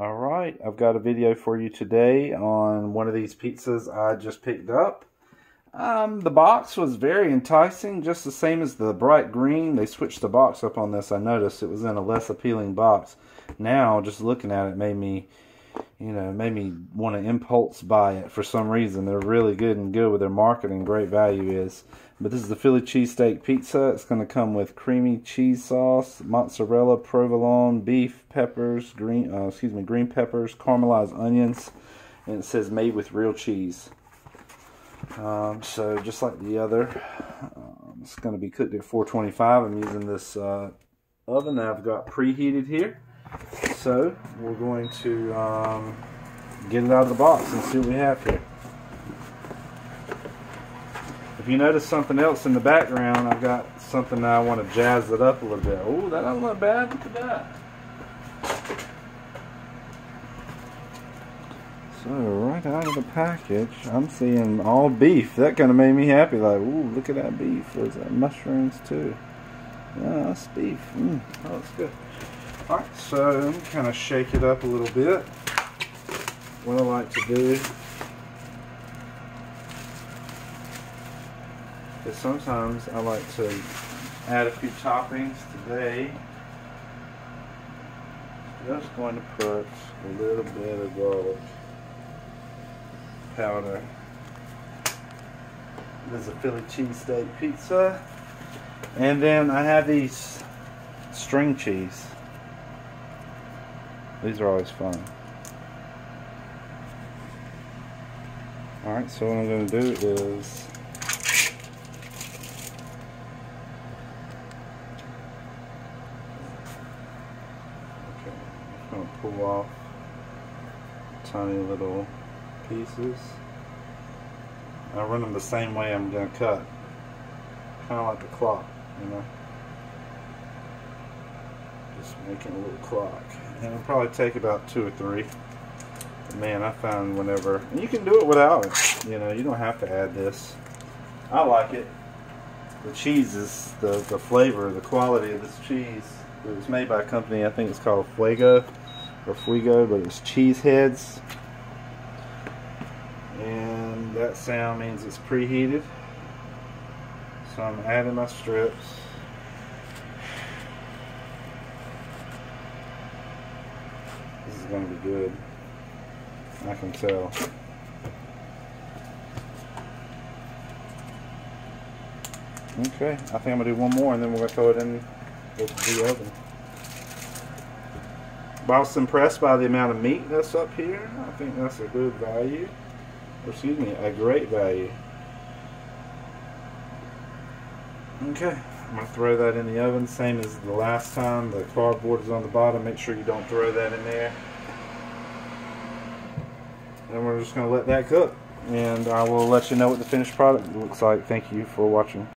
All right, I've got a video for you today on one of these pizzas I just picked up. Um, the box was very enticing, just the same as the bright green. They switched the box up on this. I noticed it was in a less appealing box. Now, just looking at it made me, you know, made me want to impulse buy it for some reason. They're really good and good with their marketing. Great value is. But this is the Philly cheesesteak pizza. It's going to come with creamy cheese sauce, mozzarella, provolone, beef, peppers, green, uh, excuse me, green peppers, caramelized onions, and it says made with real cheese. Um, so just like the other, um, it's going to be cooked at 425. I'm using this uh, oven that I've got preheated here. So we're going to um, get it out of the box and see what we have here. If you notice something else in the background, I've got something that I want to jazz it up a little bit. Oh, that doesn't look bad. Look at that. So right out of the package, I'm seeing all beef. That kind of made me happy. Like, ooh, look at that beef. There's that mushrooms too. Yeah, that's beef. Mm, oh, that's good. All right, so I'm kind of shake it up a little bit. What I like to do Because sometimes I like to add a few toppings today. Just going to put a little bit of garlic powder. This is a Philly cheesesteak pizza. And then I have these string cheese. These are always fun. Alright, so what I'm going to do is going to pull off tiny little pieces. I run them the same way I'm going to cut. Kind of like a clock, you know. Just making a little clock. And it'll probably take about two or three. But man, I found whenever, and you can do it without it. You know, you don't have to add this. I like it. The cheese is the, the flavor, the quality of this cheese. It was made by a company, I think it's called Fuego or Fuego, but it's cheese heads. And that sound means it's preheated. So I'm adding my strips. This is going to be good. I can tell. Okay, I think I'm going to do one more and then we're going to throw it in the oven. I was impressed by the amount of meat that's up here. I think that's a good value. Or excuse me, a great value. Okay, I'm going to throw that in the oven, same as the last time. The cardboard is on the bottom. Make sure you don't throw that in there. And we're just going to let that cook. And I will let you know what the finished product looks like. Thank you for watching.